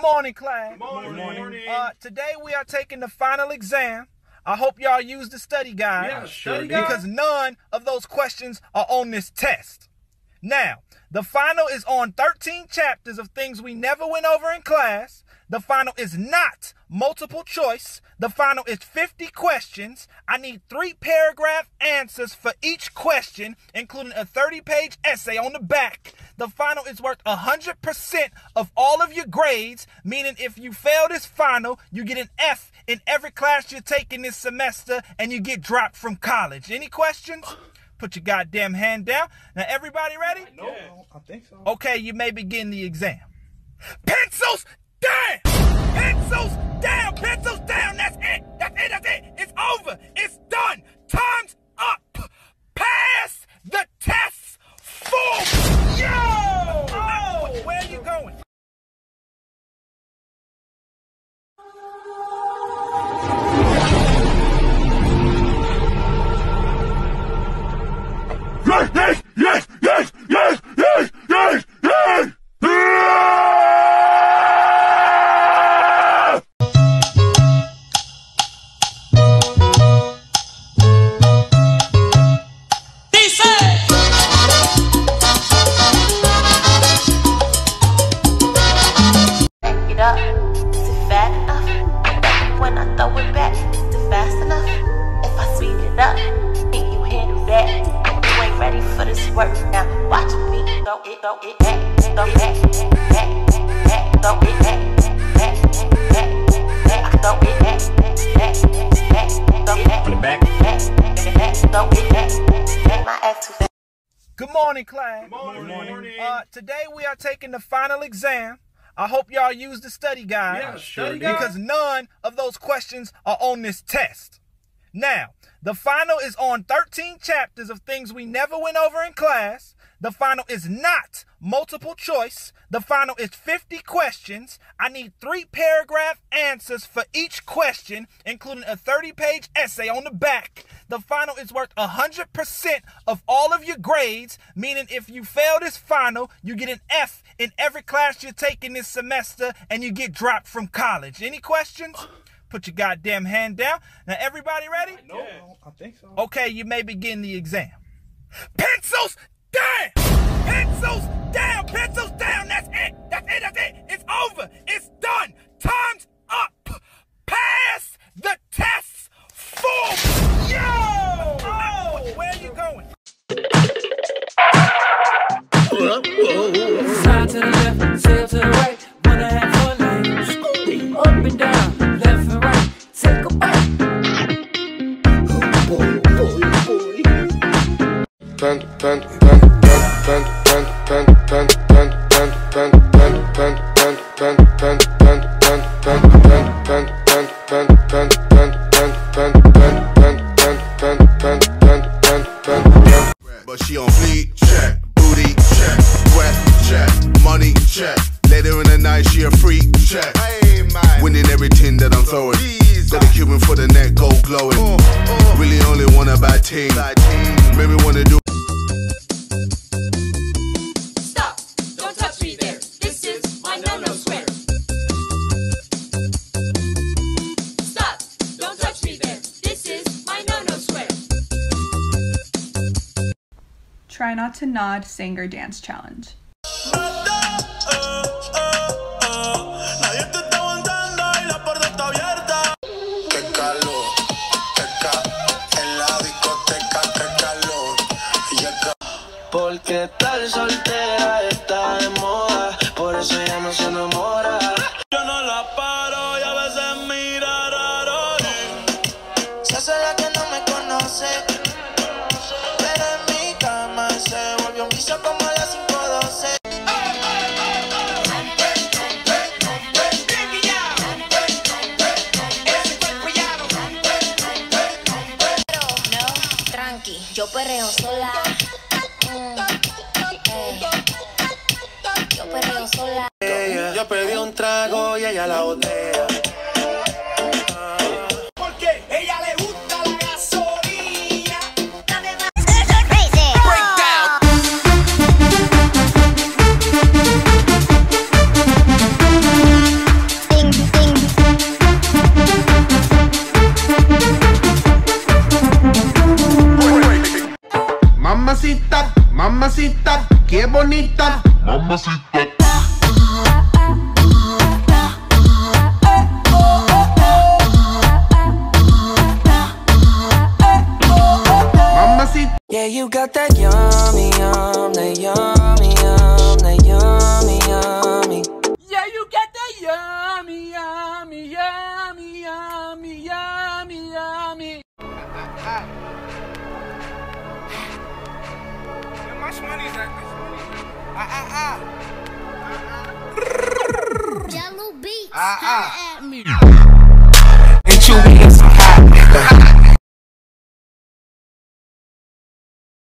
Good morning, class. Good morning. Uh, today we are taking the final exam. I hope y'all use the study guide Yeah, study guide. because none of those questions are on this test. Now, the final is on 13 chapters of things we never went over in class. The final is not multiple choice. The final is 50 questions. I need three paragraph answers for each question, including a 30 page essay on the back. The final is worth 100% of all of your grades, meaning if you fail this final, you get an F in every class you're taking this semester and you get dropped from college. Any questions? Put your goddamn hand down. Now, everybody ready? No. I think so. Okay, you may begin the exam. Pencils down! Pencils down! Pencils down! That's! That's ass too fast. Good morning, class. Good morning. Uh, today we are taking the final exam. I hope y'all use the study guide Yeah, study guide. because none of those questions are on this test. Now, the final is on 13 chapters of things we never went over in class. The final is not multiple choice. The final is 50 questions. I need three paragraph answers for each question, including a 30 page essay on the back. The final is worth 100% of all of your grades, meaning if you fail this final, you get an F in every class you're taking this semester and you get dropped from college. Any questions? Put your goddamn hand down. Now, everybody ready? No. I think so. Okay, you may begin the exam. Pencils down! Pencils down! Pencils But she on fleek, check. Booty, check. Breath, check. Money, check. Later in the night, she a freak, check. Winning everything that I'm throwing. Cuban for the neck, gold glowing. Really only want a bad team. Me wanna do. Not to Nod Singer Dance Challenge. porque tal soltera está de moda, por eso ya no se Yo perreo sola. Mm, eh. Yo perreo sola. Yo pedí un trago y ella la botella. Yeah, you got that 啊啊！啊